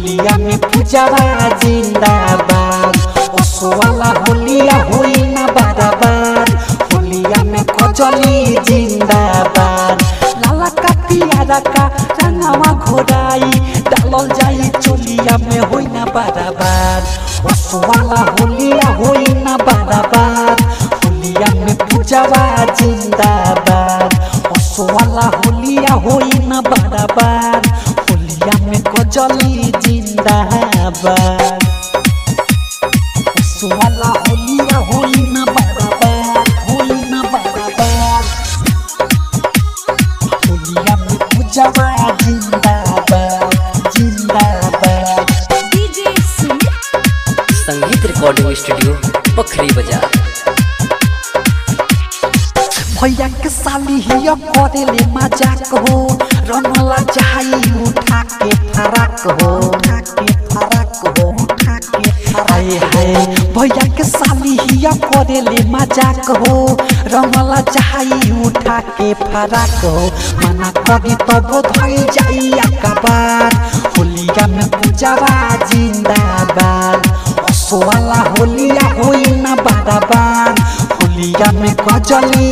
होलिया में पूजवा जिंदाबाद। सुनाला होलिया होली ना बराबर। होलिया में कजली जिंदाबाद। लाला का पियारा का घोड़ाई, डालल जाई चोलिया में होई ना बराबर। ओसवाला होलिया होई ना बराबर। होलिया में पूजवा जिंदाबाद। ना बराबर ना बराबर होलिया में जिंदाबाद जिंदाबाद डीजे संगीत रिकॉर्डिंग स्टूडियो पोखरी बाज़ार। भैया के साली हिया करेले मज़ाक हो रंगला चाही उठा के फराक हो। फराक हो भैया के साली हिया मज़ाक हो। चाही उठा के फराक हो। मना करी तब अकबार होलिया में जिंदाबाद। असोवाला होलिया होई ना होलिया में कजली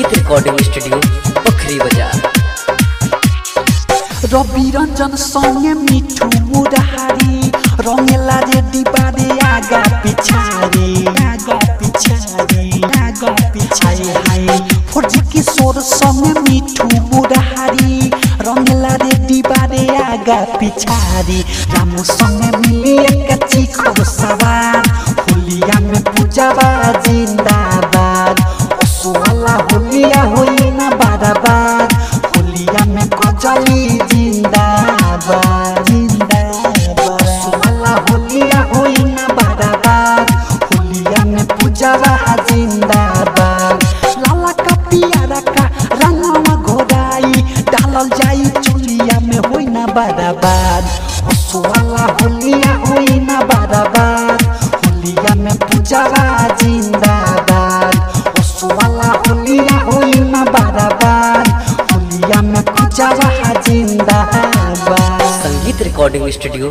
संगीत रिकॉर्डिंग स्टूडियो पोखरी बाज़ार रवि रंजन संगे मिठू मुरारी रंगेला रे डिबारे आगा पिछारी आगा पिछारी आगा पिछारी हाय फौजी किशोर संगे मिठू मुरारी रंगेला रे डिबारे आगा पिछारी रामू संगे मिली एक चिखो सवार बराबर सुमला होलिया होई ना बराबर होलिया में पूजवा जिंदाबाद ओसवाला होलिया होई रिकॉर्डिंग स्टूडियो